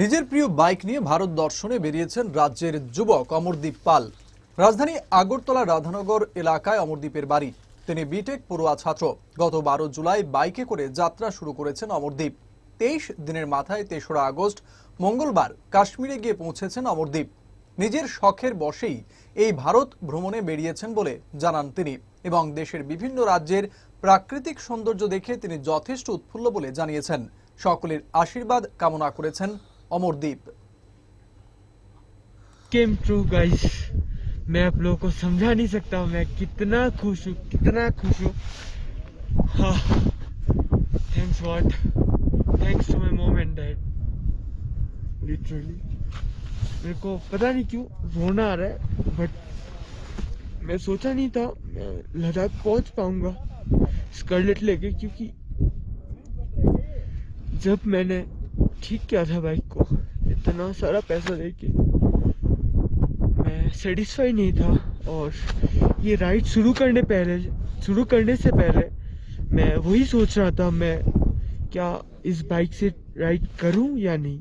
নিজের প্রিয় বাইক নিয়ে ভারত দর্শনে বেরিয়েছেন রাজ্যের যুবক অমরদীপ পাল। রাজধানী আগরতলা রাধানগর এলাকায় অমরদীপের বাড়ি। তিনি বিটেক পড়ুয়া ছাত্র। গত বারো জুলাই বাইকে করে যাত্রা শুরু করেছেন অমরদীপ। তেইশ দিনের মাথায় তেসরা আগস্ট, মঙ্গলবার কাশ্মীরে গিয়ে পৌঁছেছেন অমরদীপ। নিজের শখের বশেই এই ভারত ভ্রমণে বেরিয়েছেন বলে জানান তিনি এবং দেশের বিভিন্ন রাজ্যের প্রাকৃতিক সৌন্দর্য দেখে তিনি যথেষ্ট উৎফুল্ল বলে জানিয়েছেন। সকলের আশীর্বাদ কামনা করেছেন अमरदीप केम ट्रू गाइस मैं आप लोगों को समझा नहीं सकता मैं कितना खुश हूँ, कितना खुश हूँ। हाँ। Thanks what thanks to my mom and dad literally मेरे को पता नहीं क्यों रोना आ रहा है बट मैं सोचा नहीं था मैं लद्दाख पहुँच पाऊँगा स्कर्लेट लेके क्योंकि जब मैंने ठीक किया था बाइक को। इतना सारा पैसा दे के मैं सेटिस्फाई नहीं था और ये राइड शुरू करने पहले, शुरू करने से पहले मैं वही सोच रहा था, मैं क्या इस बाइक से राइड करूँ या नहीं।